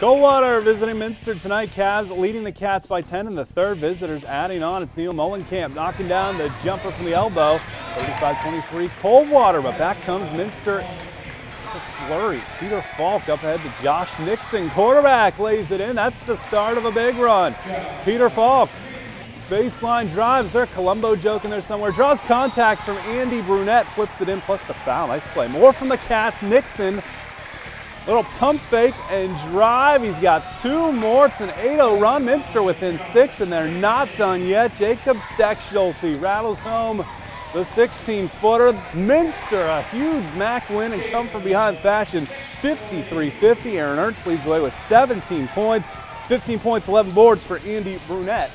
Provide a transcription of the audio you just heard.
Coldwater visiting Minster tonight. Cavs leading the Cats by 10 in the third. Visitors adding on. It's Neil Mullenkamp knocking down the jumper from the elbow. 35-23 Coldwater, but back comes Minster. Flurry. Peter Falk up ahead to Josh Nixon. Quarterback lays it in. That's the start of a big run. Peter Falk. Baseline drives. There, Columbo joking there somewhere. Draws contact from Andy Brunette. Flips it in, plus the foul. Nice play. More from the Cats. Nixon Little pump fake and drive. He's got two more. It's an 8-0 run. Minster within six, and they're not done yet. Jacob Stechschulte rattles home the 16-footer. Minster, a huge MAC win and come from behind fashion. 53-50. Aaron Ernst leads the way with 17 points. 15 points, 11 boards for Andy Brunette.